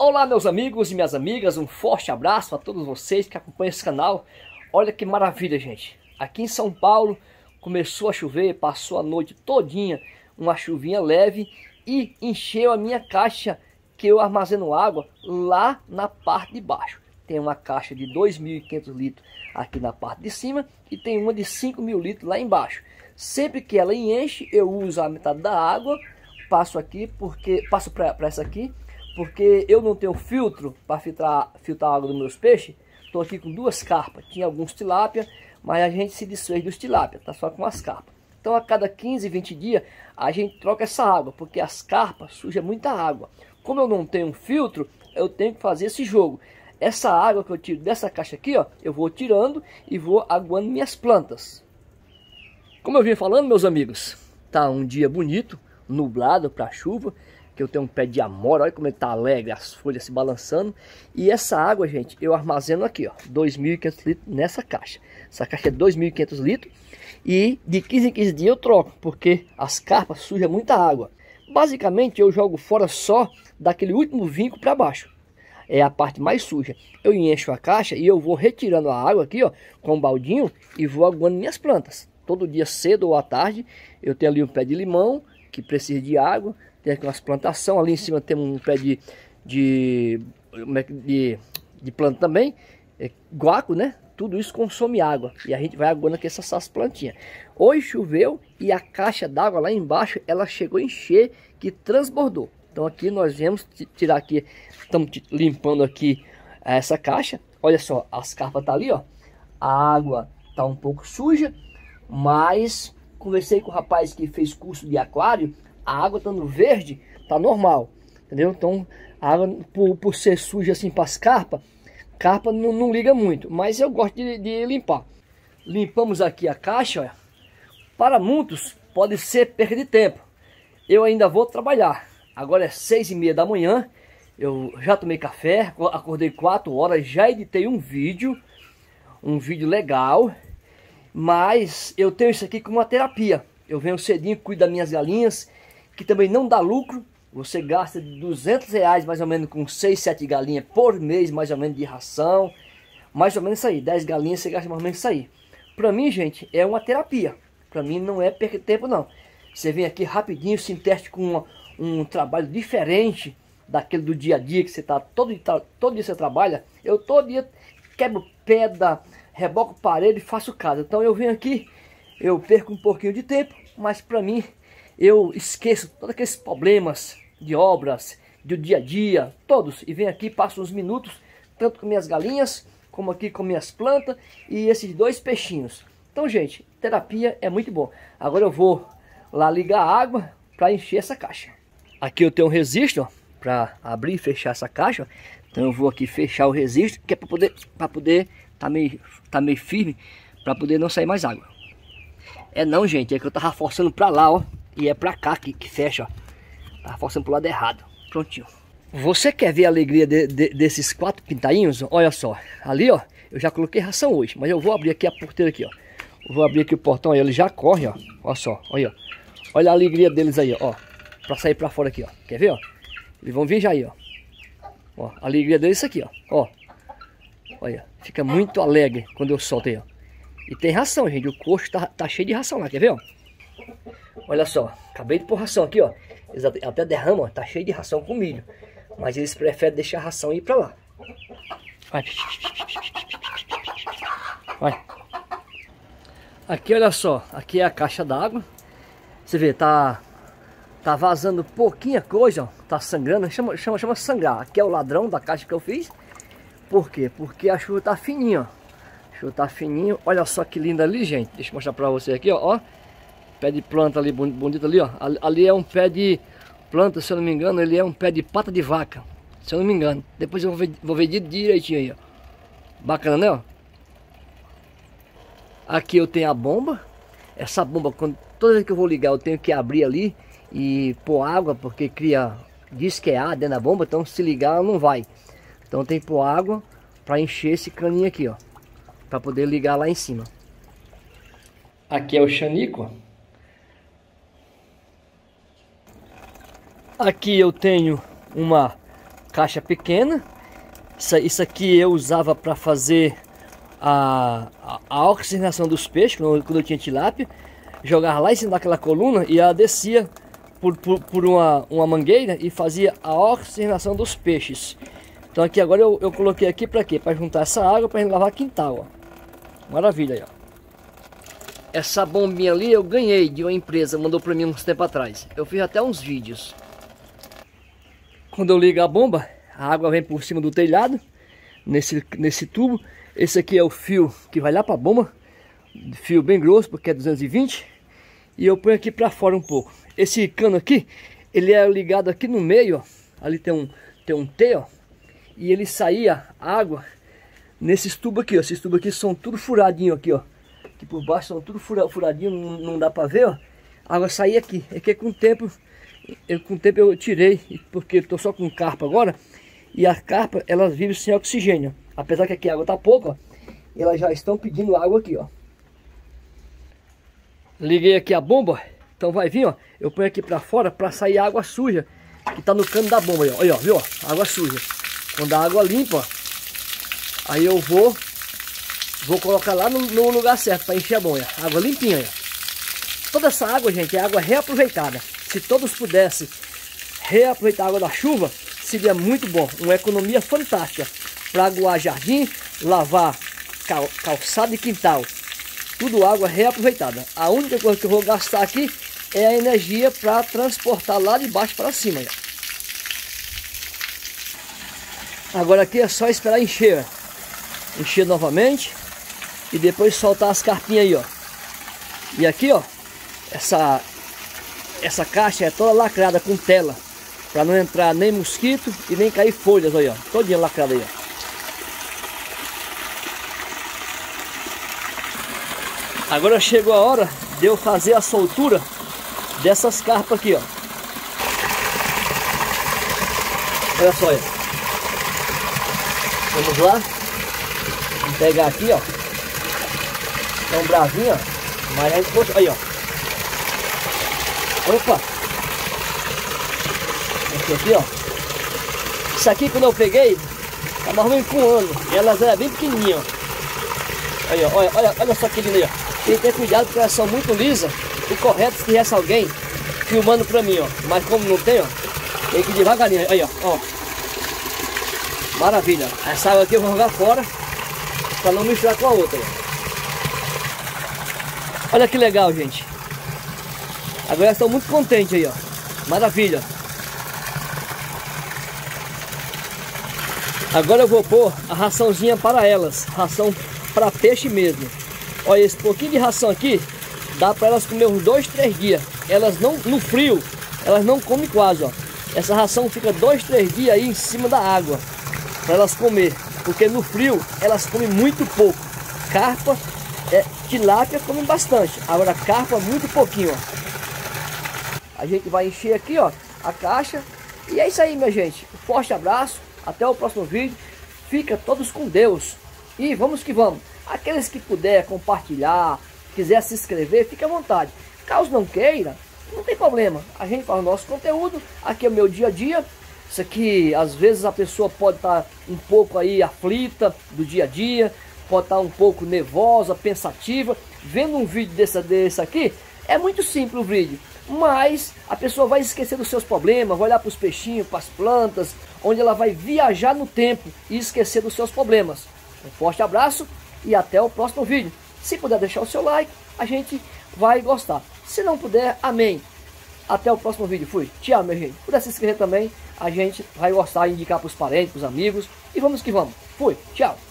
Olá meus amigos e minhas amigas, um forte abraço a todos vocês que acompanham esse canal. Olha que maravilha, gente. Aqui em São Paulo começou a chover, passou a noite todinha, uma chuvinha leve e encheu a minha caixa que eu armazeno água lá na parte de baixo. Tem uma caixa de 2.500 litros aqui na parte de cima e tem uma de 5.000 litros lá embaixo. Sempre que ela enche, eu uso a metade da água, passo aqui porque passo para essa aqui porque eu não tenho filtro para filtrar, filtrar a água dos meus peixes. Estou aqui com duas carpas. Tinha alguns tilápia, mas a gente se desfez dos tilápia, tá só com as carpas. Então a cada 15, 20 dias a gente troca essa água, porque as carpas sujam muita água. Como eu não tenho filtro, eu tenho que fazer esse jogo. Essa água que eu tiro dessa caixa aqui, ó, eu vou tirando e vou aguando minhas plantas. Como eu vim falando, meus amigos, tá um dia bonito, nublado para chuva que eu tenho um pé de amora, olha como ele tá alegre, as folhas se balançando. E essa água, gente, eu armazeno aqui, ó, 2.500 litros nessa caixa. Essa caixa é 2.500 litros e de 15 em 15 dias eu troco, porque as carpas sujam muita água. Basicamente eu jogo fora só daquele último vinco para baixo. É a parte mais suja. Eu encho a caixa e eu vou retirando a água aqui, ó, com um baldinho e vou aguando minhas plantas. Todo dia cedo ou à tarde eu tenho ali um pé de limão que precisa de água tem umas plantações, ali em cima tem um pé de, de, é de, de planta também, é, guaco, né? Tudo isso consome água e a gente vai aguando aqui essas, essas plantinhas. Hoje choveu e a caixa d'água lá embaixo, ela chegou a encher, que transbordou. Então aqui nós viemos tirar aqui, estamos limpando aqui essa caixa. Olha só, as carpas tá ali, ó. A água tá um pouco suja, mas conversei com o rapaz que fez curso de aquário, a água estando verde, tá normal, entendeu? Então, a água, por, por ser suja assim para as carpas, carpa não, não, liga muito, mas eu gosto de, de limpar. Limpamos aqui a caixa, olha. Para muitos, pode ser perda de tempo. Eu ainda vou trabalhar. Agora é seis e meia da manhã, eu já tomei café, acordei quatro horas, já editei um vídeo, um vídeo legal, mas eu tenho isso aqui como uma terapia. Eu venho cedinho, cuido das minhas galinhas, que também não dá lucro. Você gasta 200 reais mais ou menos com 6, 7 galinhas por mês, mais ou menos de ração. Mais ou menos isso aí, 10 galinhas você gasta mais ou menos isso aí. Pra mim, gente, é uma terapia. Pra mim não é perder tempo não. Você vem aqui rapidinho, se inteste com uma, um trabalho diferente daquele do dia a dia que você tá todo, todo dia você trabalha. Eu todo dia quebro pedra, reboco parede e faço casa. Então eu venho aqui, eu perco um pouquinho de tempo, mas para mim eu esqueço todos aqueles problemas de obras, do dia a dia, todos. E venho aqui, passo uns minutos, tanto com minhas galinhas, como aqui com minhas plantas e esses dois peixinhos. Então, gente, terapia é muito bom. Agora eu vou lá ligar a água para encher essa caixa. Aqui eu tenho um resisto para abrir e fechar essa caixa. Então eu vou aqui fechar o resisto, que é para poder para poder tá meio tá meio firme para poder não sair mais água. É não, gente, é que eu tava forçando para lá, ó. E é pra cá que, que fecha, ó. Tá forçando pro lado errado. Prontinho. Você quer ver a alegria de, de, desses quatro pintainhos? Olha só. Ali, ó. Eu já coloquei ração hoje. Mas eu vou abrir aqui a porteira aqui, ó. vou abrir aqui o portão. Ele já corre, ó. Olha só. Olha, ó. Olha a alegria deles aí, ó. Pra sair pra fora aqui, ó. Quer ver, ó? Eles vão vir já aí, ó. Ó, a alegria deles é aqui, ó. Ó. Olha, fica muito alegre quando eu solto aí, ó. E tem ração, gente. O coxo tá, tá cheio de ração lá, quer ver, ó? Olha só, acabei de pôr ração aqui, ó. Eles até derramam, ó, tá cheio de ração com milho. Mas eles preferem deixar a ração ir pra lá. Vai. Vai. Aqui, olha só, aqui é a caixa d'água. Você vê, tá tá vazando pouquinha coisa, ó. Tá sangrando, chama, chama, chama sangrar. Aqui é o ladrão da caixa que eu fiz. Por quê? Porque a chuva tá fininha, ó. A chuva tá fininho. Olha só que linda ali, gente. Deixa eu mostrar pra você aqui, ó. ó. Pé de planta ali, bonito ali, ó. Ali é um pé de planta, se eu não me engano, ele é um pé de pata de vaca. Se eu não me engano. Depois eu vou ver, vou ver direitinho aí, ó. Bacana, né, ó? Aqui eu tenho a bomba. Essa bomba, quando, toda vez que eu vou ligar, eu tenho que abrir ali e pôr água, porque cria, diz que é ar dentro da bomba, então se ligar ela não vai. Então tem que pôr água para encher esse caninho aqui, ó. Para poder ligar lá em cima. Aqui é o chanico, Aqui eu tenho uma caixa pequena. Isso, aqui eu usava para fazer a, a, oxigenação dos peixes, quando, quando eu tinha tilápia. Jogava lá em cima daquela coluna e ela descia por, por, por uma, uma mangueira e fazia a oxigenação dos peixes. Então aqui agora eu, eu coloquei aqui para quê? Para juntar essa água para lavar quintal, ó. Maravilha aí, ó. Essa bombinha ali eu ganhei de uma empresa, mandou para mim uns tempo atrás. Eu fiz até uns vídeos. Quando eu ligo a bomba, a água vem por cima do telhado, nesse, nesse tubo. Esse aqui é o fio que vai lá para a bomba, fio bem grosso, porque é 220. E eu ponho aqui para fora um pouco. Esse cano aqui, ele é ligado aqui no meio, ó. Ali tem um, tem um T, ó. E ele saía água nesses tubos aqui, ó. Esses tubos aqui são tudo furadinho aqui, ó que por baixo são tudo furadinho, não, não dá para ver, ó. A água sair aqui. É que com o tempo, eu, com o tempo eu tirei, porque estou só com carpa agora. E a carpa, elas vivem sem oxigênio. Apesar que aqui a água tá pouco, ó. Elas já estão pedindo água aqui, ó. Liguei aqui a bomba. Então vai vir, ó. Eu ponho aqui para fora para sair água suja. Que tá no cano da bomba, ó. Aí, ó, viu? Ó, água suja. Quando a água limpa, ó, aí eu vou Vou colocar lá no, no lugar certo para encher a banha. Água limpinha. Toda essa água, gente, é água reaproveitada. Se todos pudessem reaproveitar a água da chuva, seria muito bom. Uma economia fantástica para aguar jardim, lavar cal, calçado e quintal. Tudo água reaproveitada. A única coisa que eu vou gastar aqui é a energia para transportar lá de baixo para cima. Agora aqui é só esperar encher. Encher novamente e depois soltar as carpinhas aí, ó. E aqui, ó, essa essa caixa é toda lacrada com tela, para não entrar nem mosquito e nem cair folhas aí, ó. Todinha lacrada aí, ó. Agora chegou a hora de eu fazer a soltura dessas carpas aqui, ó. Olha só aí. Vamos lá. Vamos pegar aqui, ó. Tão bravinho, ó. Mas a gente gostou. Aí, ó. Opa! Esse aqui, ó. Isso aqui quando eu peguei, tá mais com ano. E elas eram bem pequenininhas, ó. Aí, ó. Olha, olha, olha só que lindo ó. Tem que ter cuidado porque elas são muito lisas. O correto se tivesse alguém filmando pra mim, ó. Mas como não tem, ó. Tem que ir devagarinho. Aí, ó. ó. Maravilha. Essa água aqui eu vou jogar fora. Pra não misturar com a outra, ó. Olha que legal, gente. Agora estou muito contente aí, ó. Maravilha. Agora eu vou pôr a raçãozinha para elas. Ração para peixe mesmo. Olha, esse pouquinho de ração aqui dá para elas comer uns dois, três dias. Elas não, no frio, elas não comem quase, ó. Essa ração fica dois, três dias aí em cima da água para elas comer. Porque no frio elas comem muito pouco. Carpa é, tilápia come bastante, agora carpa muito pouquinho, ó. A gente vai encher aqui, ó, a caixa. E é isso aí, minha gente. Um forte abraço, até o próximo vídeo. Fica todos com Deus. E vamos que vamos. Aqueles que puder compartilhar, quiser se inscrever, fique à vontade. Caso não queira, não tem problema. A gente faz o nosso conteúdo, aqui é o meu dia a dia. Isso aqui, às vezes a pessoa pode estar um pouco aí aflita do dia a dia, pode estar um pouco nervosa, pensativa, vendo um vídeo desse, desse aqui, é muito simples o vídeo, mas a pessoa vai esquecer dos seus problemas, vai olhar para os peixinhos, para as plantas, onde ela vai viajar no tempo e esquecer dos seus problemas. Um forte abraço e até o próximo vídeo. Se puder deixar o seu like, a gente vai gostar. Se não puder, amém. Até o próximo vídeo. Fui. Tchau, minha gente. Puder se inscrever também, a gente vai gostar indicar para os parentes, para os amigos. E vamos que vamos. Fui. Tchau.